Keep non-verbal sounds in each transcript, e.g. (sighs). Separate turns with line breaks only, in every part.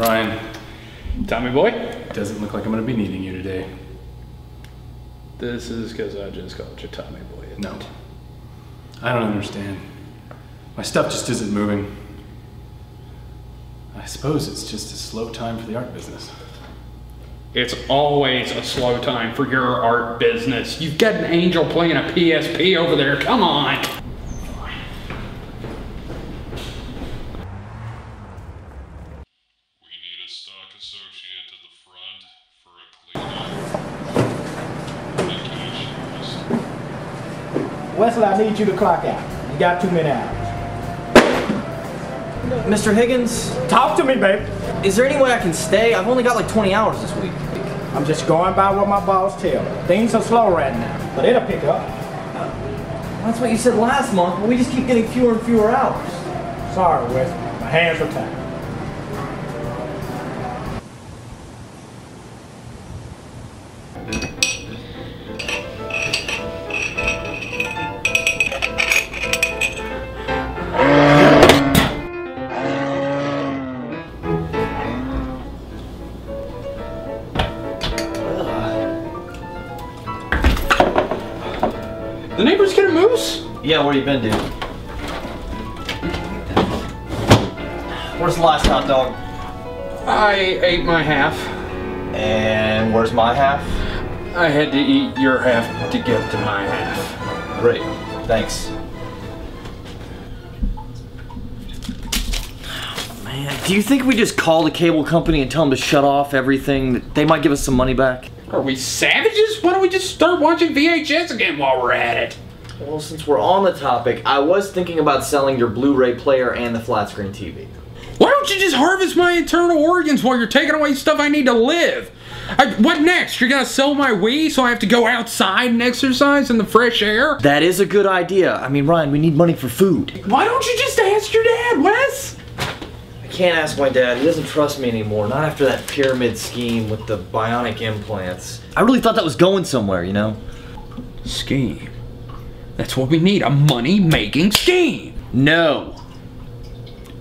Ryan,
Tommy boy?
doesn't look like I'm gonna be needing you today.
This is because I just called you Tommy boy.
No.
it?
I don't understand. My stuff just isn't moving. I suppose it's just a slow time for the art business.
It's always a slow time for your art business. You've got an angel playing a PSP over there. Come on.
We need a stock associate to the front for a cleanup. Vacation.
Westley, I need you to clock out. You got two minutes hours.
Mr. Higgins,
Talk to me, babe.
is there any way I can stay? I've only got like 20 hours this week.
I'm just going by what my boss tell me. Things are slow right now, but it'll pick up.
That's what you said last month, but we just keep getting fewer and fewer hours.
Sorry, Westley. My hands are tied.
Moose?
Where you been, dude? Where's the last hot dog?
I ate my half.
And where's my half?
I had to eat your half to get to my half.
Great. Thanks. Man, do you think we just call the cable company and tell them to shut off everything? They might give us some money back.
Are we savages? Why don't we just start watching VHS again while we're at it?
Well, since we're on the topic, I was thinking about selling your Blu-ray player and the flat screen TV.
Why don't you just harvest my internal organs while you're taking away stuff I need to live? I, what next? You're gonna sell my Wii so I have to go outside and exercise in the fresh air?
That is a good idea. I mean, Ryan, we need money for food.
Why don't you just ask your dad, Wes?
I can't ask my dad. He doesn't trust me anymore. Not after that pyramid scheme with the bionic implants. I really thought that was going somewhere, you know?
Scheme. That's what we need, a money making scheme.
No.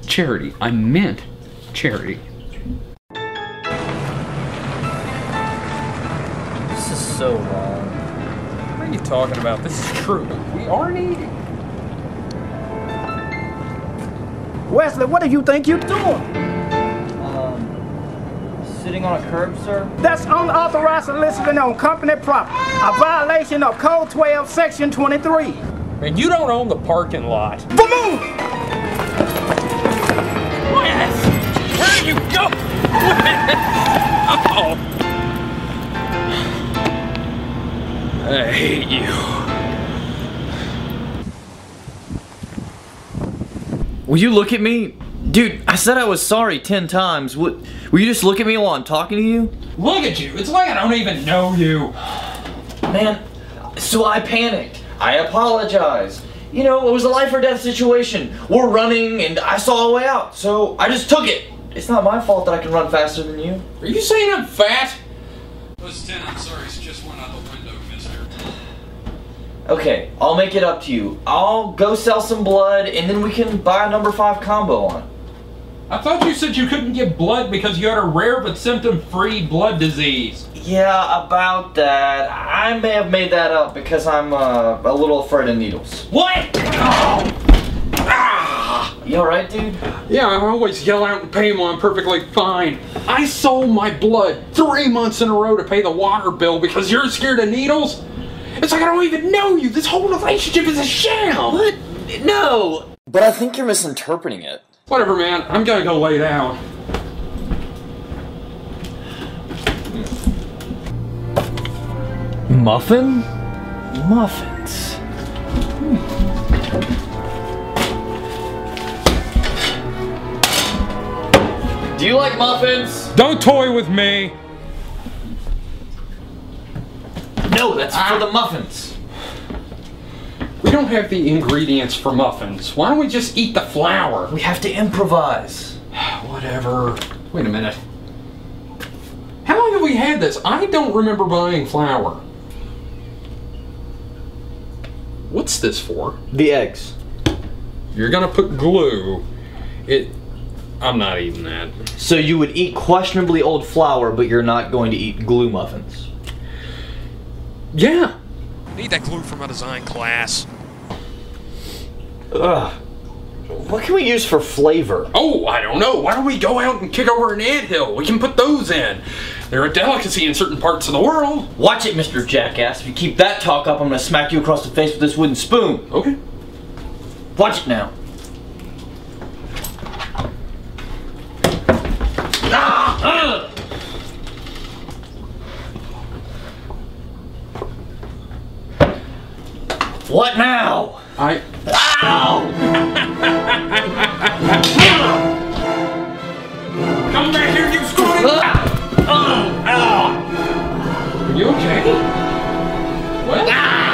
Charity. I meant charity.
This is so wrong.
What are you talking about? This is true. We are needy.
Westley, what do you think you're doing?
Sitting on a curb, sir?
That's unauthorized soliciting on company property. A violation of Code 12, Section 23.
And you don't own the parking lot.
Remove!
Wes! Where you go? (laughs) oh. I hate you.
Will you look at me? Dude, I said I was sorry ten times. Will, will you just look at me while I'm talking to you?
Look at you. It's like I don't even know you.
Man, so I panicked. I apologize. You know, it was a life or death situation. We're running and I saw a way out, so I just took it. It's not my fault that I can run faster than you.
Are you saying I'm fat?
Listen, I'm sorry, it just went out the window, mister.
Okay, I'll make it up to you. I'll go sell some blood and then we can buy a number five combo on.
I thought you said you couldn't give blood because you had a rare but symptom-free blood disease.
Yeah, about that. I may have made that up because I'm uh, a little afraid of needles.
What? Oh. Ah.
You alright, dude?
Yeah, I always yell out in pain while I'm perfectly fine. I sold my blood three months in a row to pay the water bill because you're scared of needles? It's like I don't even know you. This whole relationship is a sham.
What? No! But I think you're misinterpreting it.
Whatever, man. I'm gonna go lay down.
Muffin? Muffins. Hmm. Do you like muffins?
Don't toy with me.
No, that's for the muffins.
We don't have the ingredients for muffins. Why don't we just eat the flour?
We have to improvise. (sighs)
Whatever. Wait a minute. How long have we had this? I don't remember buying flour. What's this for?
The eggs.
You're gonna put glue. It. I'm not eating that.
So you would eat questionably old flour, but you're not going to eat glue muffins.
Yeah.
Need that glue for my design class.
Ugh. What can we use for flavor?
Oh, I don't know. Why don't we go out and kick over an anthill? We can put those in. They're a delicacy in certain parts of the world.
Watch it, Mr. Jackass. If you keep that talk up, I'm gonna smack you across the face with this wooden spoon.
Okay.
Watch it now. Ah! What now?
I.
Ow! (laughs)
Come back here, you screw! Uh, uh, uh. Are you okay? What? Ah!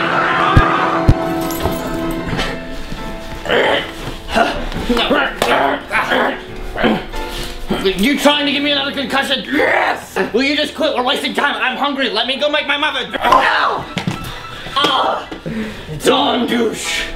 You trying to give me another concussion? Yes! Will you just quit? We're wasting time. I'm hungry. Let me go make my muffin. Ow! Ah! It's on, douche.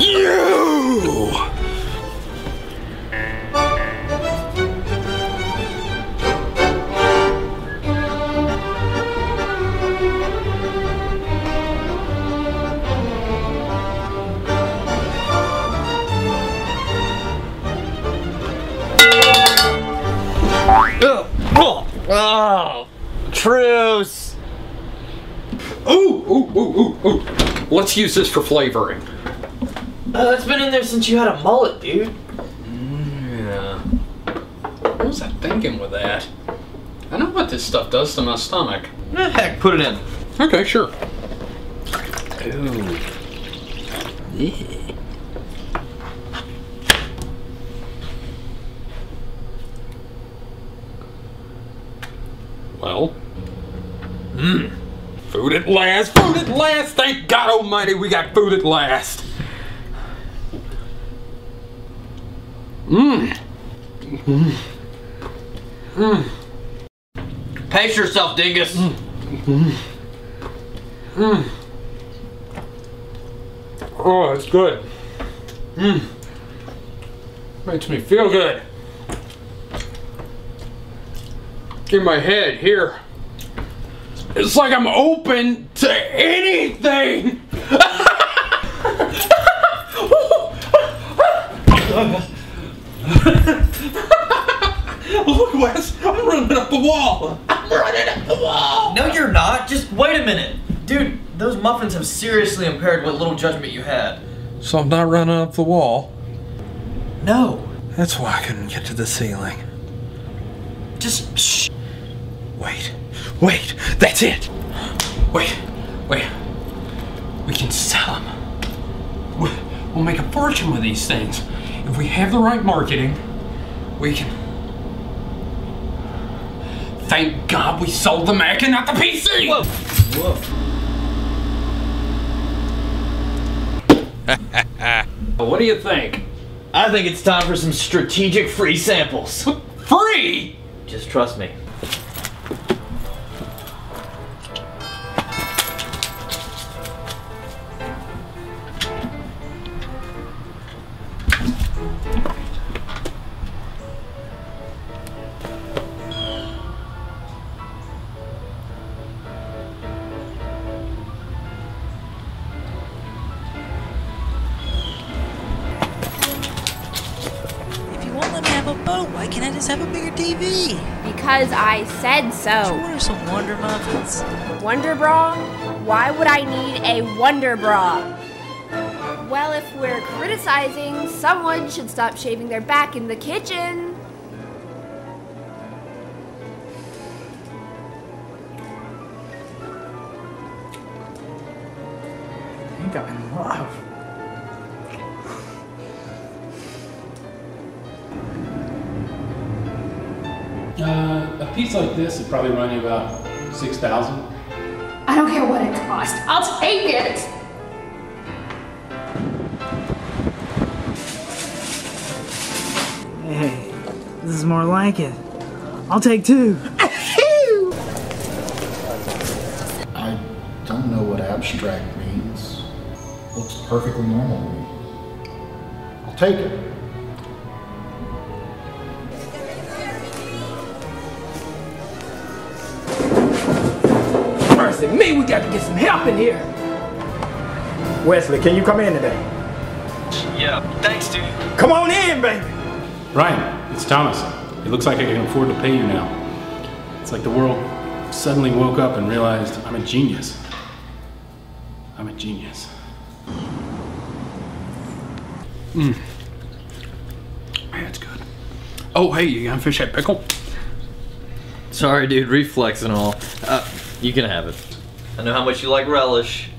You!
Oh, truce.
Ooh, ooh, ooh, ooh, ooh. Let's use this for flavoring.
Uh, it's been in there since you had a mullet, dude.
Yeah. What was I thinking with that? I know what this stuff does to my stomach.
Eh, heck, put it in.
Okay, sure. Well. Mmm. Food at last! Food at last! Thank God Almighty we got food at last! Mmm. Mmm. Mmm.
Pace yourself, dingus. Mmm. Mmm.
Oh, it's good. Mmm. Makes me feel good. In my head, here. It's like I'm open to anything! (laughs) Oh, look, Wes, I'm running up the wall. I'm running up the wall.
No, you're not. Just wait a minute. Dude, those muffins have seriously impaired what little judgment you had.
So I'm not running up the wall.
No.
That's why I couldn't get to the ceiling.
Just shh.
Wait, wait, that's it.
Wait, wait. We can sell them. We'll make a fortune with these things. If we have the right marketing, we can. Thank God we sold the Mac and not the PC!
Whoa. Whoa. (laughs)
What do you think?
I think it's time for some strategic free samples.
Free!
Just trust me.
Oh, why can't I just have a bigger TV?
Because I said
so. Did
you
order some Wonder Muffins?
Wonder Bra? Why would I need a Wonder Bra? Well, if we're criticizing, someone should stop shaving their back in the kitchen.
I think I'm in love.
Piece like this would probably run you about 6000
I don't care what it costs. I'll take it.
Hey, this is more like it. I'll take two.
I don't know what abstract means. Looks perfectly normal to me. I'll take it.
Mercy me, we got to get some help in here. Westley, can you come in today?
Yeah, thanks, dude.
Come on in, baby.
Ryan, it's Thomas. It looks like I can afford to pay you now. It's like the world suddenly woke up and realized I'm a genius. I'm a genius.
Mm. Man, it's good. Oh, hey, you gonna fish that pickle?
Sorry, dude, reflex and all. Uh, you can have it. I know how much you like relish.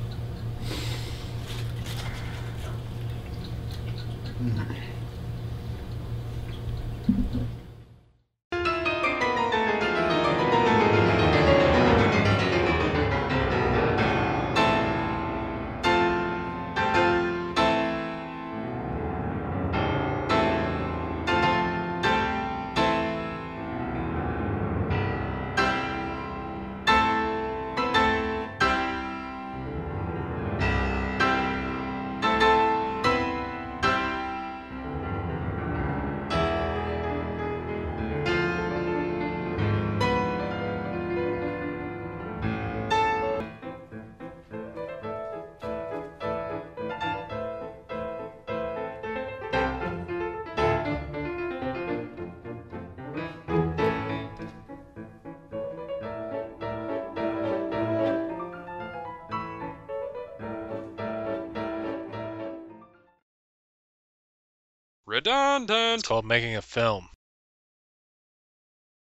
Redundant. It's called making a film.